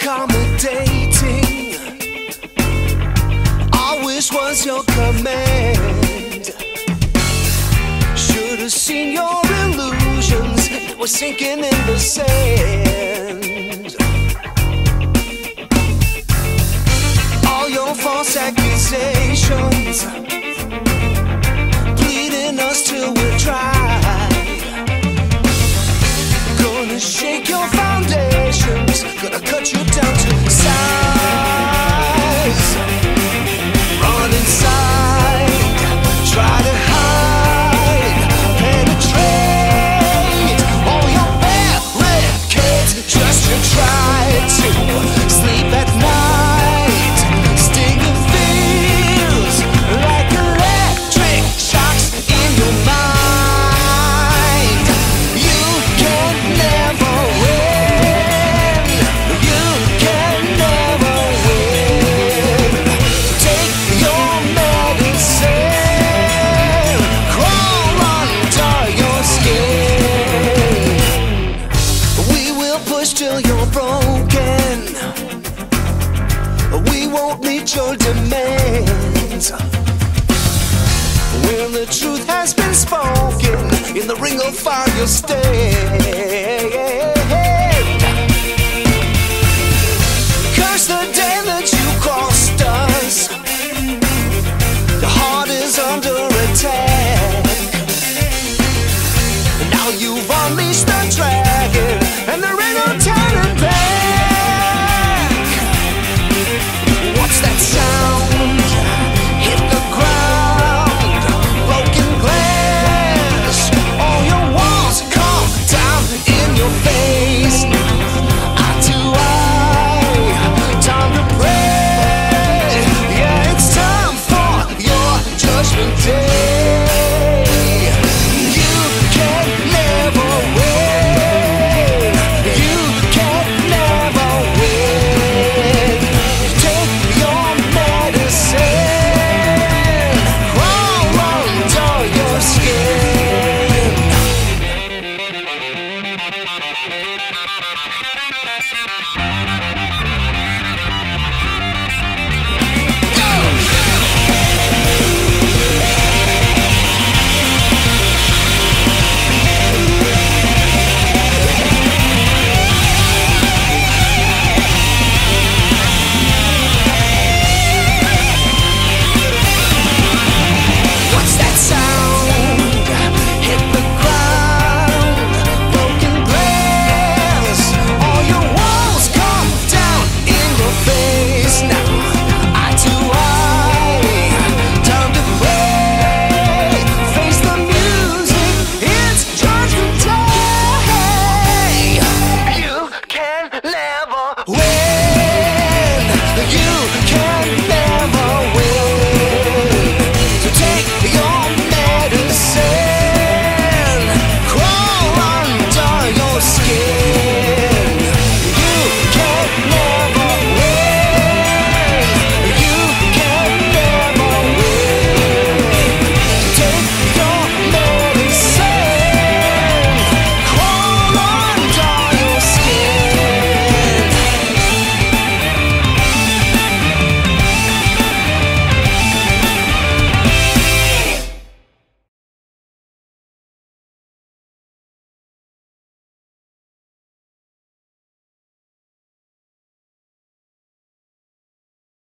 accommodating. I wish was your command. Should have seen your illusions that were sinking in the sand. remains. When the truth has been spoken, in the ring of fire you'll stay.